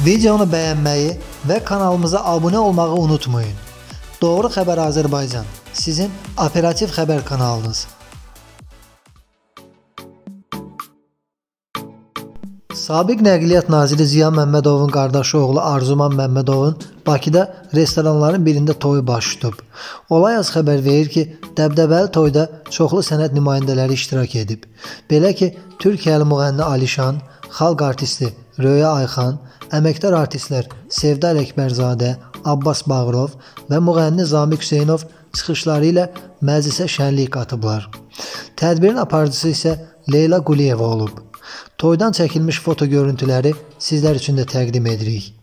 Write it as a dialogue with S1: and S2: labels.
S1: Videonu bəyənməyi və kanalımıza abunə olmağı unutmayın. Doğru Xəbər Azərbaycan sizin operativ xəbər kanalınız. Sabiq Nəqliyyat naziri Ziya Məmmədovun qardaşı oğlu Arzuman Məmmədovun Bakıda restoranların birində toyu baş tutub. Olay az xəbər verir ki, dəbdəbəli toyda çoxlu sənət nümayəndələri iştirak edib. Belə ki, Türkiyəli müğənni Alişan, xalq artisti Röya Ayxan, əməkdar artistlər Sevda Ələkbərzadə, Abbas Bağırov və müğənni Zamiq Hüseynov çıxışları ilə məclisə şənlik qatıblar. Tədbirin aparıcısı isə Leyla Quliyeva olub. Toydan çəkilmiş foto görüntüləri sizlər üçün də təqdim edirik.